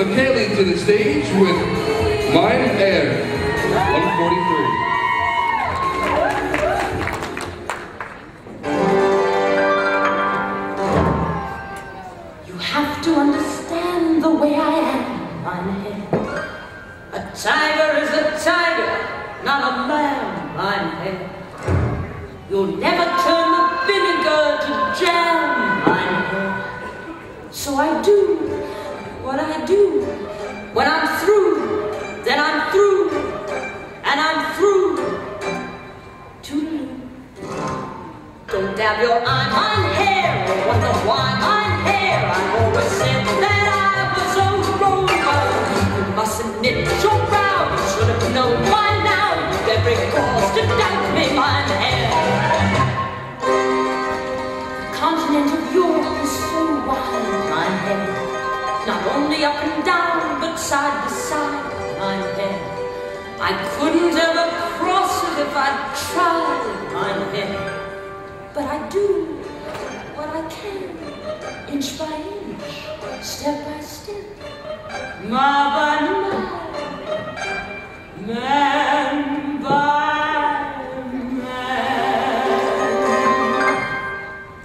McKaleigh to the stage with Mein Herr, 143. You have to understand the way I am, Herr. A tiger is a tiger, not a lamb, mein Herr. You'll never turn the vinegar to jam, Herr. So I do what I do. When I'm through, then I'm through, and I'm through. Toodaloo. Don't dab your eye, mein Herr, or wonder why, mein Herr. I always said that I was a rover. You mustn't knit your brow, you should have known by now. Every cause to doubt I couldn't ever cross it if I tried, mein Herr. But I do what I can, inch by inch, step by step, mile by mile, man by man.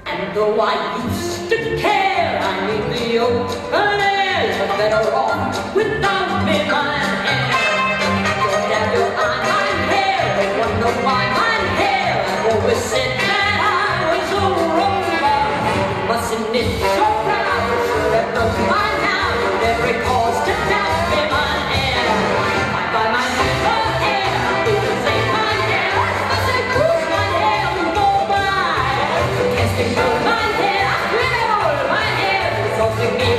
And though I used to care, I knew the open air is better off without me, my 你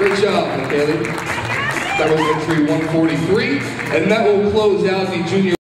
Great job, McKaleigh. That was entry 143, and that will close out the junior.